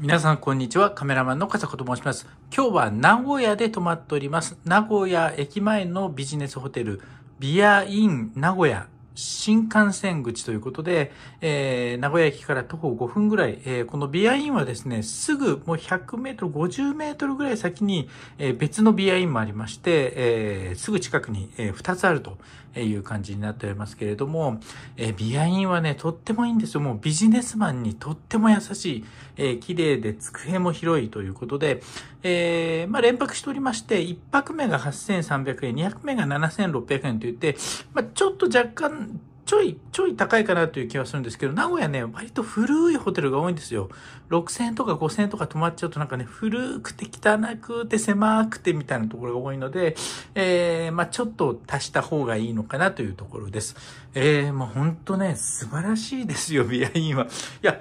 皆さんこんにちは。カメラマンの笠子と申します。今日は名古屋で泊まっております。名古屋駅前のビジネスホテル、ビアイン名古屋新幹線口ということで、えー、名古屋駅から徒歩5分ぐらい、えー、このビアインはですね、すぐもう100メートル、50メートルぐらい先に、えー、別のビアインもありまして、えー、すぐ近くに、えー、2つあるという感じになっておりますけれども、えー、ビアインはね、とってもいいんですよ。もうビジネスマンにとっても優しい、えー、綺麗で机も広いということで、えー、まあ連泊しておりまして、1泊目が8300円、2泊目が7600円と言って、まあちょっと若干ちょい、ちょい高いかなという気はするんですけど、名古屋ね、割と古いホテルが多いんですよ。6000円とか5000円とか泊まっちゃうとなんかね、古くて汚くて狭くてみたいなところが多いので、えー、まあちょっと足した方がいいのかなというところです。えー、まあほんとね、素晴らしいですよ、ビアインは。いや、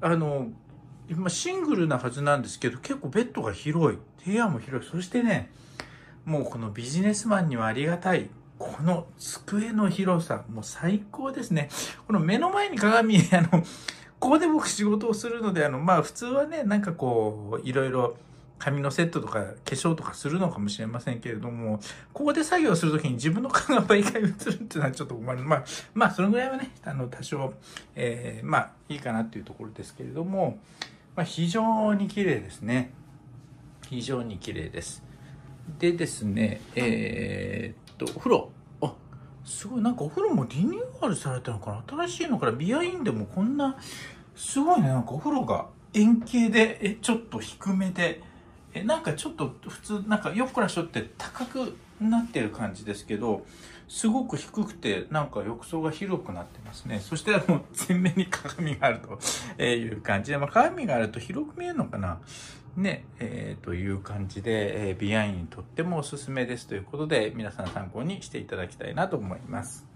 あの、今シングルなはずなんですけど、結構ベッドが広い。部屋も広い。そしてね、もうこのビジネスマンにはありがたい。この机の広さ、もう最高ですね。この目の前に鏡、あの、ここで僕仕事をするので、あの、まあ普通はね、なんかこう、いろいろ髪のセットとか化粧とかするのかもしれませんけれども、ここで作業するときに自分の顔が毎回映るっていうのはちょっと困る。まあ、まあ、そのぐらいはね、あの、多少、えー、まあ、いいかなっていうところですけれども、まあ、非常に綺麗ですね。非常に綺麗です。でですね、えー、と、お風呂。あ、すごい、なんかお風呂もリニューアルされたのかな？新しいのからビアインでもこんな、すごいね、なんかお風呂が円形で、え、ちょっと低めで、え、なんかちょっと普通、なんかよっこらしょって高くなってる感じですけど、すごく低くて、なんか浴槽が広くなってますね。そしてあの、前面に鏡があると いう感じで、まあ鏡があると広く見えるのかな？ね、えー、という感じで、えー、ビアインとってもおすすめですということで、皆さん参考にしていただきたいなと思います。